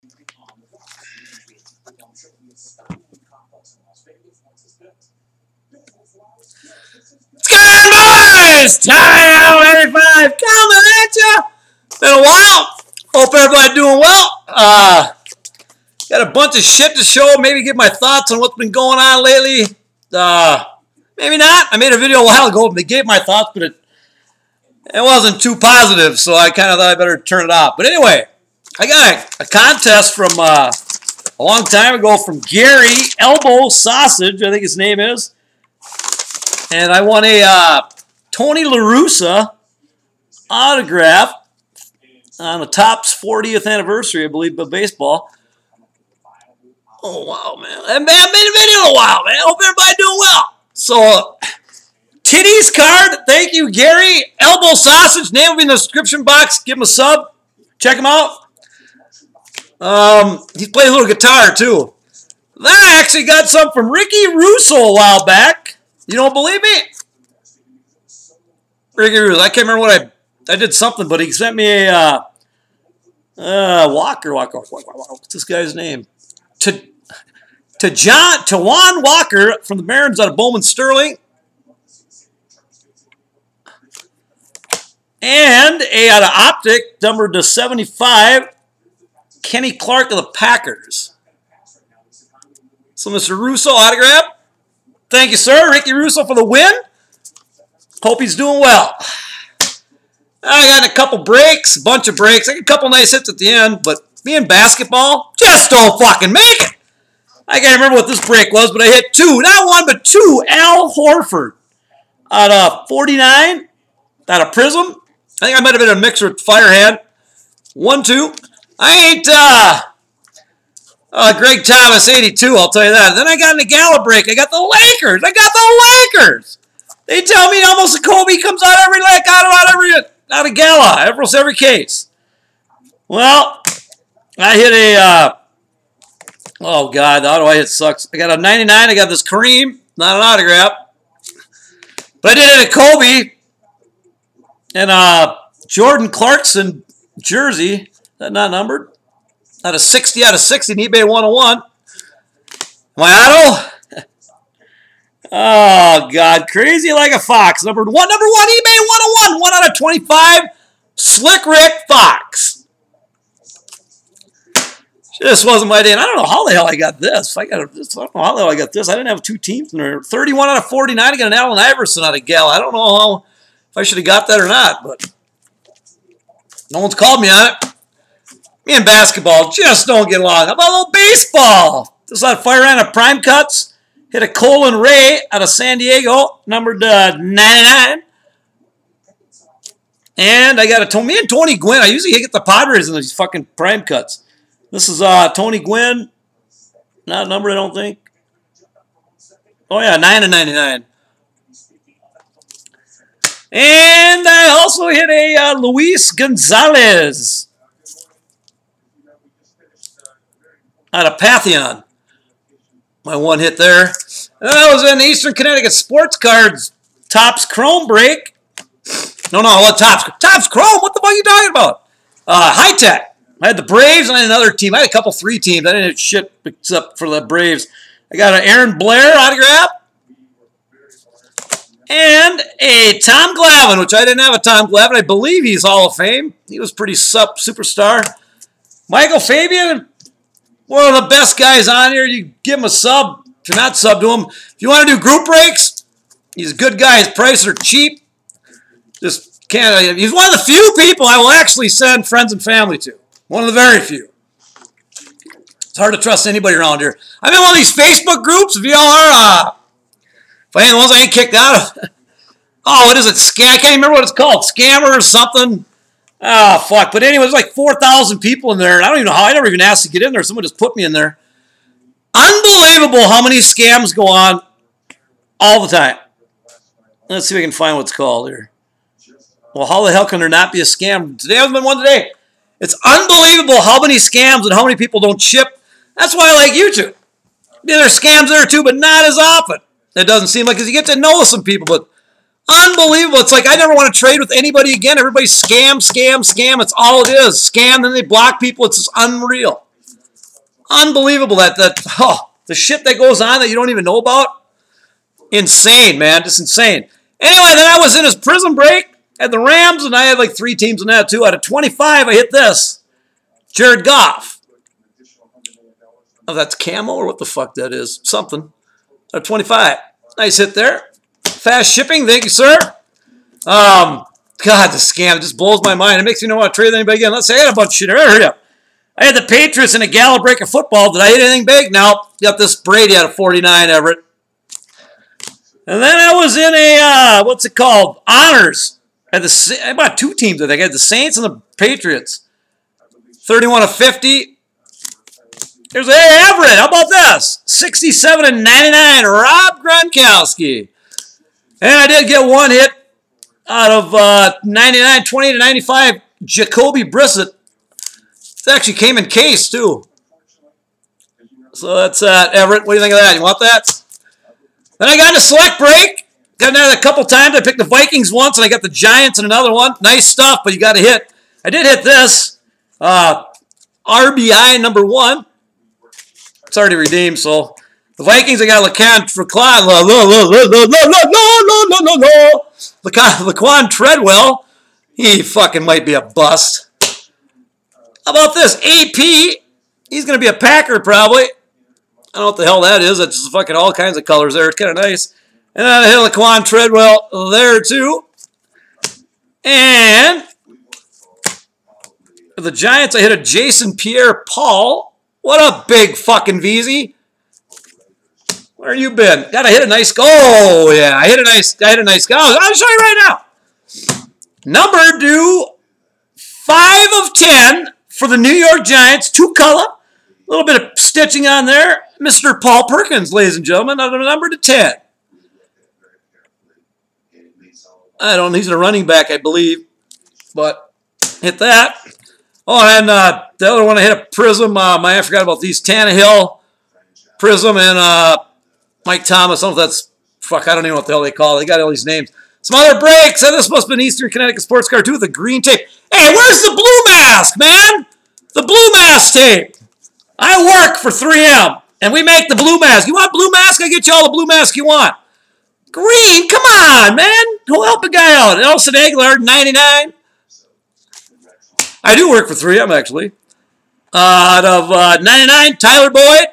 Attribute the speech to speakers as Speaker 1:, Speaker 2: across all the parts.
Speaker 1: What's going on, boys? Time 85 coming at you. Been a while. Hope everybody doing well. Uh, got a bunch of shit to show. Maybe give my thoughts on what's been going on lately. Uh, maybe not. I made a video a while ago and gave my thoughts, but it it wasn't too positive, so I kind of thought I better turn it off. But anyway, I got a, a contest from uh, a long time ago from Gary Elbow Sausage, I think his name is. And I won a uh, Tony LaRussa autograph on the Topps 40th anniversary, I believe, of baseball. Oh, wow, man. I haven't made a video in a while, man. Hope everybody doing well. So, Titties card. Thank you, Gary. Elbow Sausage. Name will be in the description box. Give him a sub. Check him out. Um, he's playing a little guitar, too. I actually got some from Ricky Russo a while back. You don't believe me? Ricky Russo. I can't remember what I... I did something, but he sent me a... Uh, uh, Walker, Walker, Walker, Walker, what's this guy's name? To, to John, Taijuan Walker from the Mariners out of Bowman Sterling. And a out of Optic, number to 75, Kenny Clark of the Packers. So Mr. Russo autograph. Thank you, sir. Ricky Russo for the win. Hope he's doing well. I got a couple breaks, a bunch of breaks. I got a couple nice hits at the end, but me and basketball just don't fucking make it. I can't remember what this break was, but I hit two. Not one, but two. Al Horford out of 49, out of Prizm. I think I might have been a mixer with Firehand. One, two. I ain't uh, uh, Greg Thomas, 82, I'll tell you that. Then I got in the gala break. I got the Lakers. I got the Lakers. They tell me almost a Kobe comes out every like out of out every out of gala, almost every case. Well, I hit a uh, oh god, the do I hit sucks? I got a 99. I got this Kareem, not an autograph, but I did hit a Kobe and uh, Jordan Clarkson jersey. That not numbered. Out of 60 out of 60 in eBay 101. My auto. Oh, God. Crazy like a fox. Number one, number one, eBay 101. One out of 25. Slick Rick Fox. This wasn't my day. And I don't know how the hell I got this. I got this. I don't know how the hell I got this. I didn't have two teams in there. 31 out of 49. I got an Allen Iverson out of Gal. I don't know how if I should have got that or not, but no one's called me on it. Me and basketball just don't get along. How about a little baseball? Is on fire on a prime cuts. Hit a Colin Rea out of San Diego, numbered uh, 99. And I got a me and Tony Gwynn. I usually get the Padres in these fucking prime cuts. This is uh, Tony Gwynn. Not a number, I don't think. Oh yeah, 9 and 99. And I also hit a uh, Luis Gonzalez out of Pantheon. My one hit there. That was in Eastern Connecticut Sports Cards Topps Chrome break. No, no, what Tops? Topps Chrome? What the fuck are you talking about? Uh, High Tek. I had the Braves and I had another team. I had a couple three teams. I didn't have shit except for the Braves. I got an Aaron Blair autograph. And a Tom Glavine, which I didn't have a Tom Glavine. I believe he's Hall of Fame. He was pretty sup superstar. Michael Fabian, one of the best guys on here. You give him a sub. If you're not sub to him, if you want to do group breaks, he's a good guy. His prices are cheap. Just can't. He's one of the few people I will actually send friends and family to. One of the very few. It's hard to trust anybody around here. I'm in one of these Facebook groups. If y'all are, uh, if I ain't the ones I ain't kicked out of. oh, what is it? Scam? I can't remember what it's called. Scammer or something. Oh, fuck. But anyway, there's like 4,000 people in there. And I don't even know how. I never even asked to get in there. Someone just put me in there. Unbelievable how many scams go on all the time. Let's see if we can find what's called here. Well, how the hell can there not be a scam? Today hasn't been one today. It's unbelievable how many scams and how many people don't ship. That's why I like YouTube. Yeah, there's scams there too, but not as often. It doesn't seem like because you get to know some people, but unbelievable. It's like I never want to trade with anybody again. Everybody's scam, scam, scam. It's all it is. Scam, then they block people. It's just unreal. Unbelievable that that oh, the shit that goes on that you don't even know about. Insane, man, just insane. Anyway, then I was in his prison break at the Rams, and I had like three teams in that too. Out of 25, I hit this. Jared Goff. Oh, that's camo or what the fuck that is? Something. Out of 25. Nice hit there. Fast shipping. Thank you, sir. Um, God, the scam just blows my mind. It makes me not want to trade anybody again. Let's say I had a bunch of shit. Hurry up. I had the Patriots in a gala break of football. Did I hit anything big? No. Got this Brady out of 49, Everett. And then I was in a, uh, what's it called? Honors. I had the, I bought two teams, I think. I had the Saints and the Patriots. 31 of 50. There's a hey, Everett. How about this? 67 and 99. Rob Gronkowski. And I did get one hit out of uh, 99, 20 to 95. Jacoby Brissett. It actually came in case, too. So that's uh, Everett. What do you think of that? You want that? Then I got a select break. Got that a couple times. I picked the Vikings once, and I got the Giants in another one. Nice stuff, but you got to hit. I did hit this. Uh, RBI number one. It's already redeemed, so the Vikings, I got Laquan for Laquan, no, no, no, no, no, no, no, no, Laquan Treadwell. He fucking might be a bust. How about this? AP. He's going to be a Packer probably. I don't know what the hell that is. It's just fucking all kinds of colors there. It's kind of nice. And then I hit Laquan Treadwell there too. And for the Giants, I hit a Jason Pierre-Paul. What a big fucking VZ. Where you been? Got to hit a nice. Oh yeah, I hit a nice. I hit a nice. Oh, I'll show you right now. Number do five of ten for the New York Giants. Two color. A little bit of stitching on there. Mr. Paul Perkins, ladies and gentlemen, number to ten. I don't. He's a running back, I believe, but hit that. Oh, and uh, the other one I hit a Prizm. Uh, I forgot about these Tannehill Prizm and uh, Mike Thomas. I don't know if that's fuck. I don't even know what the hell they call. it. They got all these names. Some other breaks. This must have been Eastern Connecticut sports car too with the green tape. Hey, where's the blue mask, man? The blue mask tape. I work for 3M, and we make the blue mask. You want blue mask? I get you all the blue mask you want. Green, come on, man. Who help a guy out? Nelson Agholor, 99. I do work for 3M, actually. Uh, out of uh, 99, Tyler Boyd.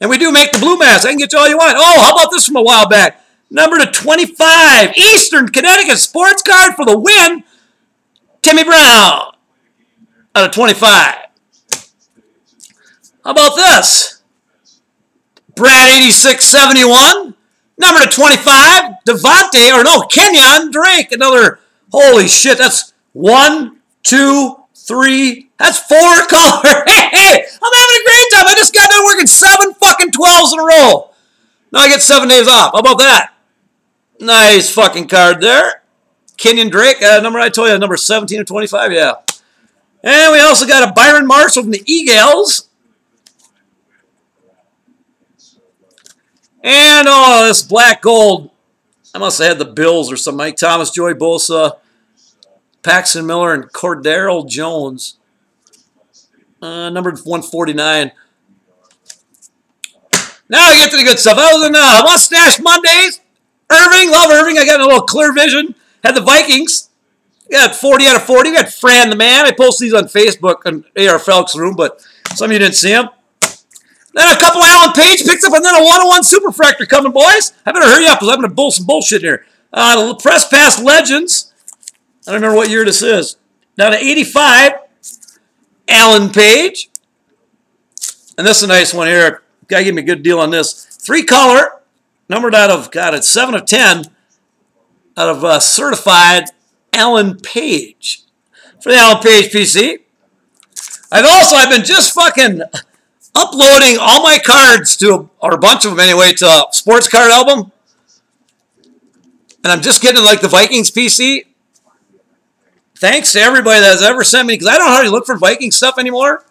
Speaker 1: And we do make the blue mask. I can get you all you want. Oh, how about this from a while back? Number to 25, Eastern Connecticut sports card for the win. Timmy Brown out of 25. How about this? Brad 8671. Number to 25, Devante, or no, Kenyon Drake. Another, holy shit, that's one, two, three, that's four color. Hey, hey, I'm having a great time. I just got done working seven fucking 12s in a row. Now I get seven days off. How about that? Nice fucking card there. Kenyon Drake, uh, number I told you, number 17 of 25, yeah. And we also got a Byron Marshall from the Eagles. And, oh, this black gold. I must have had the Bills or some Mike Thomas, Joey Bosa, Paxton Miller, and Cardale Jones. Uh, number 149. Now we get to the good stuff. Was in uh, Mustache Mondays. Irving, love Irving. I got a little clear vision. Had the Vikings. got 40 out of 40. We got Fran the man. I post these on Facebook on AR Felks room, but some of you didn't see them. Then a couple Alan Page picks up, and then a one-on-one superfractor coming, boys. I better hurry up because I'm going to bull some bullshit here. Uh, Press Pass Legends. I don't remember what year this is. Now to 85, Alan Page. And this is a nice one here. Guy gave me a good deal on this. Three color, numbered out of, God, it's 7 of 10, out of uh, certified Alan Page. For the Alan Page PC. I've also, I've been just fucking uploading all my cards to, or a bunch of them anyway, to a sports card album. And I'm just getting like the Vikings PC. Thanks to everybody that's ever sent me, because I don't hardly look for Viking stuff anymore.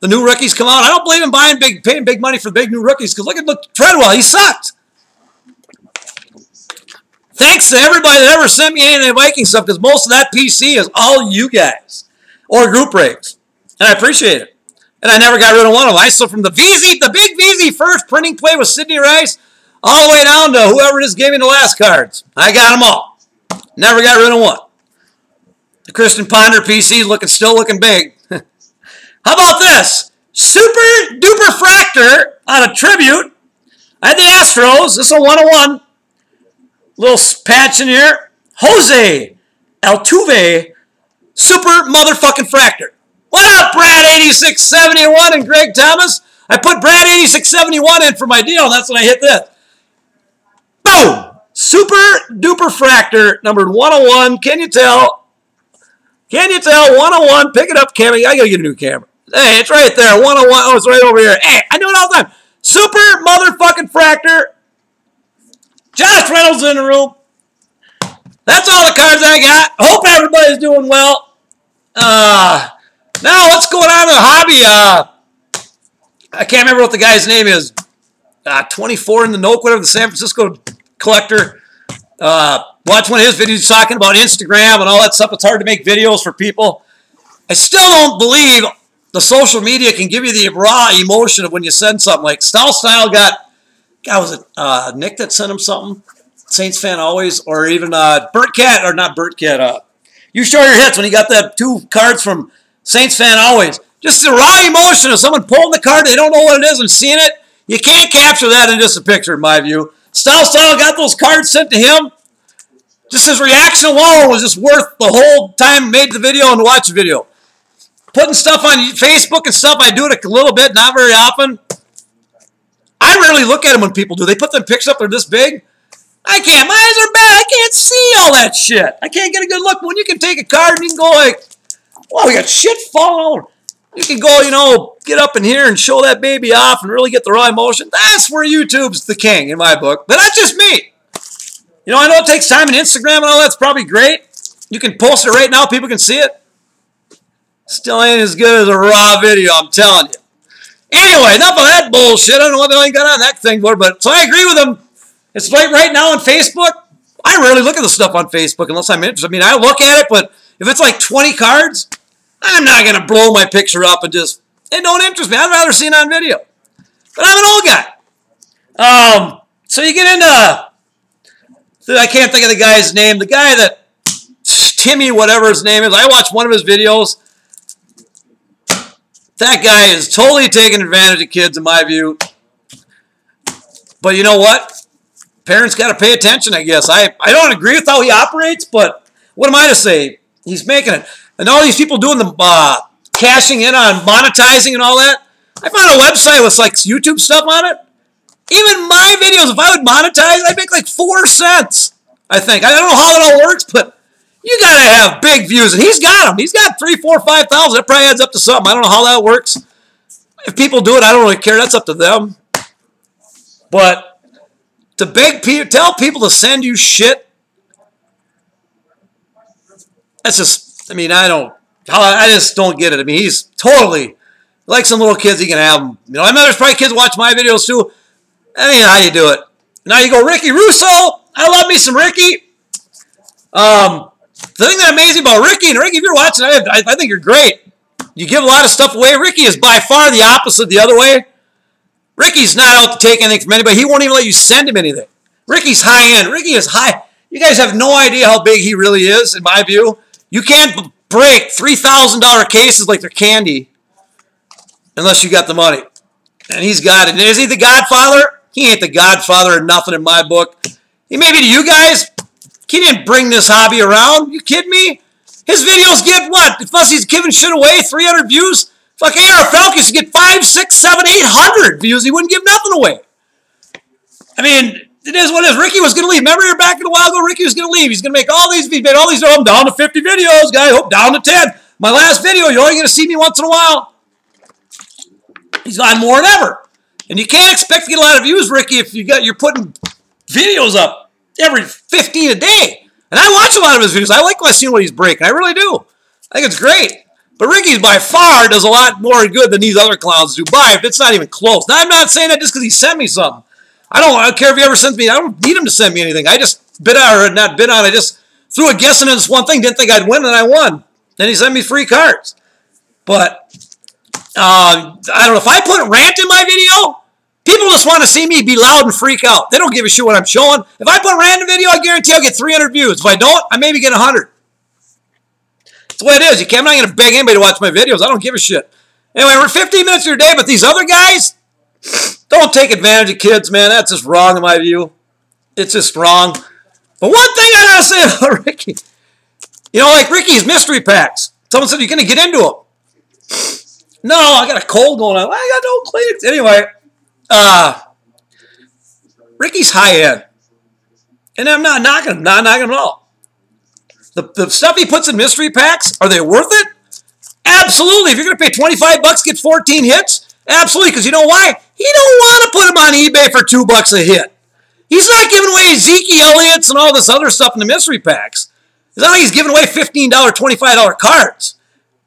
Speaker 1: The new rookies come out. I don't believe in buying big, paying big money for big new rookies, because look at look Treadwell, he sucked. Thanks to everybody that ever sent me any Viking stuff, because most of that PC is all you guys or group breaks, and I appreciate it. and I never got rid of one of them. I still from the VZ, the big VZ first printing play with Sidney Rice, all the way down to whoever just gave me the last cards. I got them all. Never got rid of one. The Christian Ponder PC looking still looking big. How about this? Super duper fractor on a tribute. Had the Astros. This is a 101. Little patch in here. Jose Altuve Super motherfucking fractor. What up, Brad 8671 and Greg Thomas? I put Brad 8671 in for my deal, and that's when I hit this. Boom! Super duper fractor, numbered 101. Can you tell? Can you tell? 101. Pick it up, camera. I gotta get a new camera. Hey, it's right there. 101. Oh, it's right over here. Hey, I do it all the time. Super motherfucking fractor. Josh Reynolds in the room. That's all the cards I got. Hope everybody's doing well. Uh, now, what's going on in the hobby? Uh, I can't remember what the guy's name is. Uh, 24 in the Nook, whatever, the San Francisco collector. Uh, watch one of his videos talking about Instagram and all that stuff. It's hard to make videos for people. I still don't believe the social media can give you the raw emotion of when you send something. Like Style Style got, God, was it uh, Nick that sent him something? Saints fan always, or even uh, Burt Cat, or not Burt Cat, uh, you show your hits when you got the two cards from Saints fan always. Just the raw emotion of someone pulling the card, they don't know what it is and seeing it. You can't capture that in just a picture, in my view. Style Style got those cards sent to him. Just his reaction alone was just worth the whole time made the video and watch the video. Putting stuff on Facebook and stuff, I do it a little bit, not very often. I rarely look at them when people do. They put them pictures up, they're this big. I can't. My eyes are bad. I can't see all that shit. I can't get a good look. When you can take a card and you can go like, wow, we got shit falling over. You can go, you know, get up in here and show that baby off and really get the raw emotion. That's where YouTube's the king in my book. But that's just me. You know, I know it takes time and Instagram and all that's probably great. You can post it right now. People can see it. Still ain't as good as a raw video, I'm telling you. Anyway, enough of that bullshit. I don't know what the hell got on that thing for, but so I agree with him. It's like right now on Facebook. I rarely look at the stuff on Facebook unless I'm interested. I mean, I look at it, but if it's like 20 cards, I'm not going to blow my picture up and just, it don't interest me. I'd rather see it on video. But I'm an old guy. Um, so you get into, I can't think of the guy's name, the guy that, Timmy, whatever his name is, I watched one of his videos. That guy is totally taking advantage of kids, in my view. But you know what? parents got to pay attention, I guess. I, I don't agree with how he operates, but what am I to say? He's making it. And all these people doing the uh, cashing in on monetizing and all that. I found a website with like YouTube stuff on it. Even my videos, if I would monetize, I'd make like four cents. I think. I don't know how it all works, but you got to have big views. And he's got them. He's got three, four, five thousand. That probably adds up to something. I don't know how that works. If people do it, I don't really care. That's up to them. But to beg people, tell people to send you shit. That's just, I mean, I don't, I just don't get it. I mean, he's totally, like some little kids, he can have them. You know, I know there's probably kids watch my videos too. I mean, how you do it. Now you go, Ricky Russo. I love me some Ricky. Um, the thing that amazing about Ricky, and Ricky, if you're watching, I, I think you're great. You give a lot of stuff away. Ricky is by far the opposite the other way. Ricky's not out to take anything from anybody. He won't even let you send him anything. Ricky's high end. Ricky is high. You guys have no idea how big he really is, in my view. You can't break $3,000 cases like they're candy unless you got the money. And he's got it. Is he the godfather? He ain't the godfather of nothing in my book. He may be to you guys. He didn't bring this hobby around. You kidding me? His videos get what? Unless he's giving shit away, 300 views? Fuck AR Falcons get five, six, seven, eight hundred views. He wouldn't give nothing away. I mean, it is what it is. Ricky was going to leave. Remember, you're back in a while ago. Ricky was going to leave. He's going to make all these. He made all these. Oh, I'm down to 50 videos, guys. Hope oh, down to 10. My last video, you're only going to see me once in a while. He's on more than ever, and you can't expect to get a lot of views, Ricky, if you got you're putting videos up every 15 a day. And I watch a lot of his videos. I like seeing what he's breaking. I really do. I think it's great. But Ricky's by far does a lot more good than these other clowns do. By if it's not even close. Now I'm not saying that just because he sent me something. I don't, I don't care if he ever sends me. I don't need him to send me anything. I just bid on or not bid on. I just threw a guess into this one thing. Didn't think I'd win, and I won. Then he sent me free cards. But Uh, I don't know if I put rant in my video. People just want to see me be loud and freak out. They don't give a shit what I'm showing. If I put random video, I guarantee I'll get 300 views. If I don't, I maybe get 100. That's the way it is. You can't, I'm not going to beg anybody to watch my videos. I don't give a shit. Anyway, we're 15 minutes of your day, but these other guys, don't take advantage of kids, man. That's just wrong in my view. It's just wrong. But one thing I gotta say about Ricky, you know, like Ricky's mystery packs. Someone said you're gonna get into them. No, I got a cold going on. I got no clean. Anyway, uh, Ricky's high end, and I'm not knocking him, not knocking him at all. The, the stuff he puts in mystery packs, are they worth it? Absolutely. If you're to pay 25 bucks, get 14 hits, absolutely. Because you know why? He don't want to put them on eBay for two bucks a hit. He's not giving away Zeke Elliott's and all this other stuff in the mystery packs. It's not like he's giving away $15, $25 cards.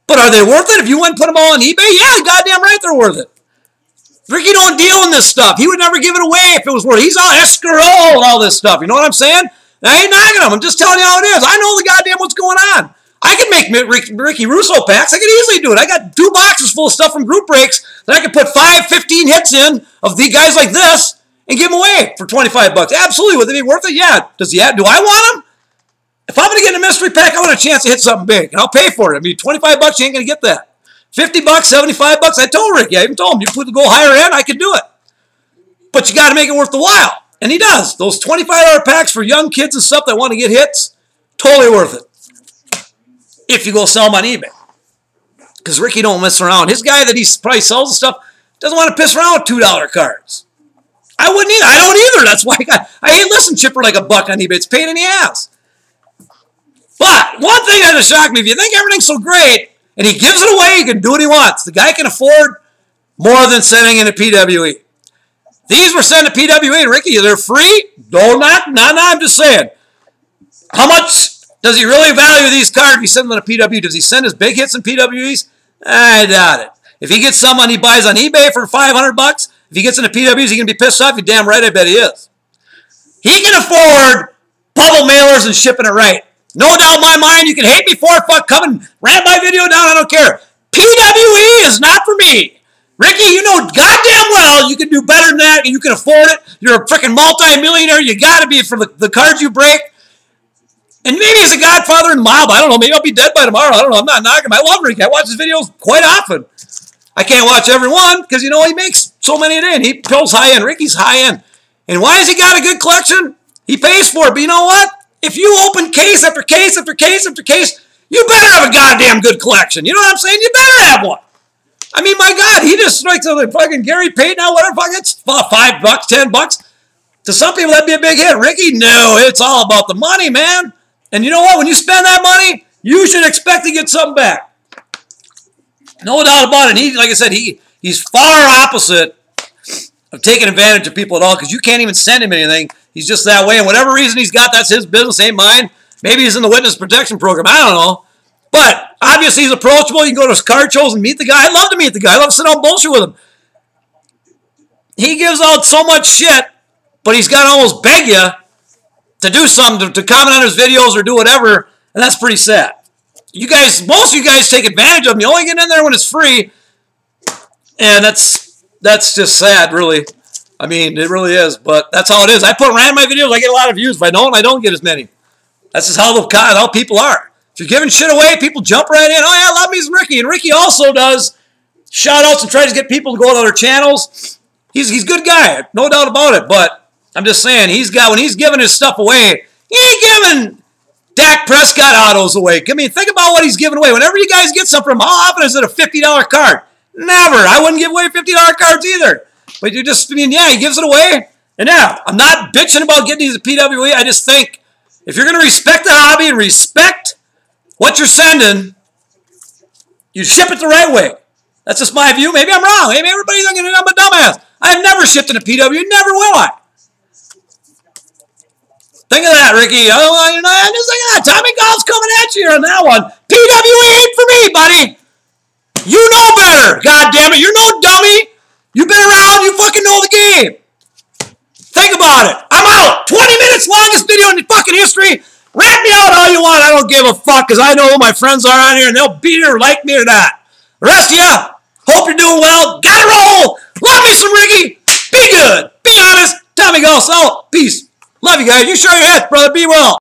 Speaker 1: But are they worth it if you went and put them all on eBay? Yeah, goddamn right they're worth it. Ricky don't deal in this stuff. He would never give it away if it was worth it. He's all escrow and all this stuff. You know what I'm saying? I ain't knocking him. I'm just telling you how it is. I know the goddamn what's going on. I can make Ricky Russo packs. I can easily do it. I got two boxes full of stuff from group breaks that I can put five, 15 hits in of the guys like this and give them away for 25 bucks. Absolutely. Would it be worth it? Yeah. Does he have, do I want them? If I'm going to get a mystery pack, I want a chance to hit something big, and I'll pay for it. I mean, 25 bucks, you ain't going to get that. 50 bucks, 75 bucks, I told Ricky. I even told him, you put the goal higher end, I could do it. But you got to make it worth the while. And he does. Those $25 packs for young kids and stuff that want to get hits, totally worth it if you go sell them on eBay. Because Ricky don't mess around. His guy that he probably sells the stuff doesn't want to piss around with $2 cards. I wouldn't either. I don't either. That's why I got, I hate listen chipper like a buck on eBay. It's pain in the ass. But one thing that has shocked me, if you think everything's so great, and he gives it away, he can do what he wants. The guy can afford more than sending in a PWE. These were sent to PWE, Ricky. They're free. No, not, knock. No, no, I'm just saying. How much does he really value these cards he sends them to PW? Does he send his big hits in PWEs? I doubt it. If he gets someone he buys on eBay for 500 bucks, if he gets into PWs, he can be pissed off. You damn right, I bet he is. He can afford bubble mailers and shipping it right. No doubt in my mind, you can hate me for it, fuck, come and ram my video down, I don't care. PWE is not for me. Ricky, you know goddamn well you can do better than that and you can afford it. You're a freaking multi-millionaire. You got to be for the, the cards you break. And maybe he's a godfather in mob. I don't know. Maybe I'll be dead by tomorrow. I don't know. I'm not knocking. I love Ricky. I watch his videos quite often. I can't watch every one because, you know, he makes so many a day and he pulls high end. Ricky's high end. And why has he got a good collection? He pays for it. But you know what? If you open case after case after case after case, you better have a goddamn good collection. You know what I'm saying? You better have one. I mean, my God, he just strikes the fucking Gary Payton now, whatever, fuck, it's five bucks, ten bucks. To some people, that'd be a big hit. Ricky, no, it's all about the money, man. And you know what? When you spend that money, you should expect to get something back. No doubt about it. he, like I said, he he's far opposite of taking advantage of people at all because you can't even send him anything. He's just that way. And whatever reason he's got, that's his business, ain't mine. Maybe he's in the witness protection program. I don't know. But obviously he's approachable. You can go to his car shows and meet the guy. I love to meet the guy. I love to sit down bullshit with him. He gives out so much shit, but he's got to almost beg you to do something, to, to comment on his videos or do whatever, and that's pretty sad. You guys, most of you guys take advantage of him. You only get in there when it's free, and that's that's just sad, really. I mean, it really is, but that's how it is. I put random my videos, I get a lot of views. If I don't, I don't get as many. That's just how the how people are. If you're giving shit away, people jump right in. Oh yeah, love me some Ricky, and Ricky also does shout outs and tries to get people to go to other channels. He's he's a good guy, no doubt about it. But I'm just saying, he's got when he's giving his stuff away, he ain't giving Dak Prescott autos away. I mean, think about what he's giving away. Whenever you guys get something from him, how often is it a $50 card? Never. I wouldn't give away $50 cards either. But you just, I mean, yeah, he gives it away. And now, I'm not bitching about getting these at PWE. I just think if you're going to respect the hobby and respect what you're sending, you ship it the right way. That's just my view. Maybe I'm wrong. Maybe everybody's thinking I'm a dumbass. I've never shipped in a PW. Never will I. Think of that, Ricky. Oh, you know, just like, ah, Tommy Golf's coming at you on that one. PWE ain't for me, buddy. You know better. God damn it. You're no dummy. You've been around. You fucking know the game. Think about it. I'm out. 20 minutes longest video in fucking history. Rat me out all you want. I don't give a fuck because I know who my friends are on here and they'll be here like me or not. The rest of you, Hope you're doing well. Gotta roll. Love me some Ricky. Be good. Be honest. Tommy Golf out. Peace. Love you guys. You show your ass, brother. Be well.